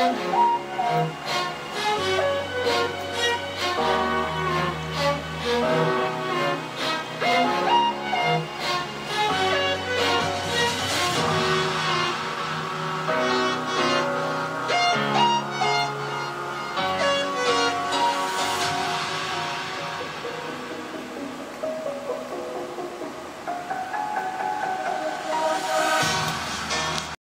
안녕.